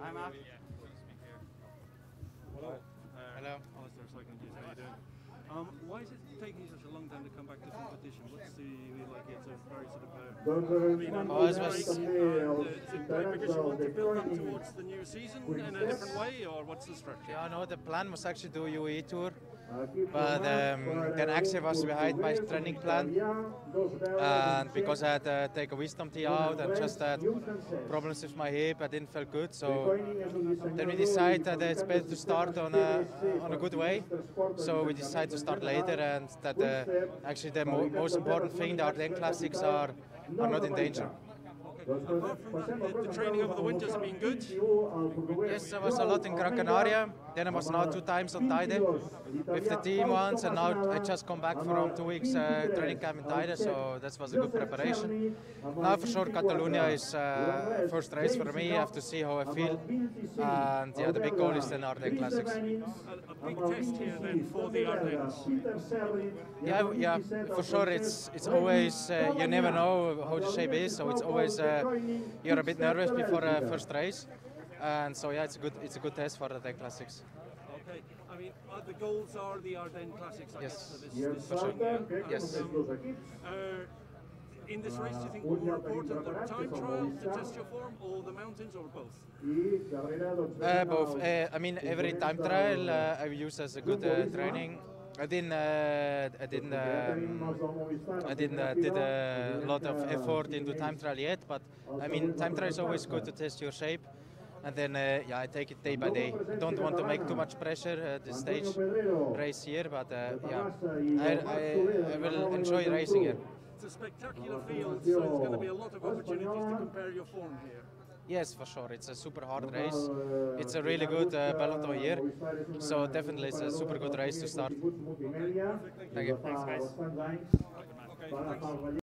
Hi, Marc. Hello. Hello. Alistair Cycling News. How you doing? Um, why is it taking you such a long time to come back to competition? What's the like? It's a very sort of. Uh, Oh, this was- break, and, uh, is it like because you want to build up towards the new season in a different way, or what's the structure? Yeah, no, the plan was actually to do UAE Tour, but um, then actually was behind my training plan, and because I had to take a wisdom tea out and just had problems with my hip, I didn't feel good. So then we decided that it's better to start on a on a good way. So we decided to start later, and that uh, actually the mo- most important thing, the Ardennes Classics, are are not in danger. Apart from that, the, the training over the winters has been good. Yes, I was a lot in Gran Canaria. Then I was now two times on Teide with the team once, and now I just come back from two weeks uh, training camp in Teide, so that was a good preparation. Now for sure Catalonia is uh, first race for me. I have to see how I feel, and yeah, the big goal is the Ardennes Classics. A, a big test here then for the Ardennes. Yeah, yeah, for sure. It's it's always uh, you never know how the shape is, so it's always uh, you're a bit nervous before a first race, and so yeah, it's a good it's a good test for the Ardennes Classics. Okay, I mean uh, the goals are the Ardennes Classics. I Yes. guess, this, this sure. yeah. Yes. Um, uh, in this race, do you think more important the time trial to test your form, or the mountains, or both? Uh, both. Uh, I mean, every time trial uh, I use as a good uh, training. I didn't. Uh, I didn't. Um, I didn't uh, did a lot of effort into time trial yet, but I mean, time trial is always good to test your shape. And then, uh, yeah, I take it day by day. Don't want to make too much pressure at this stage race here, but uh, yeah, I, I, I will enjoy racing here. It's a spectacular field, so there's going to be a lot of opportunities to compare your form here. Yes, for sure. It's a super hard race. It's a really good uh, peloton here. So definitely it's a super good race to start. Thank you. Okay, thanks.